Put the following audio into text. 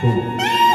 Pum.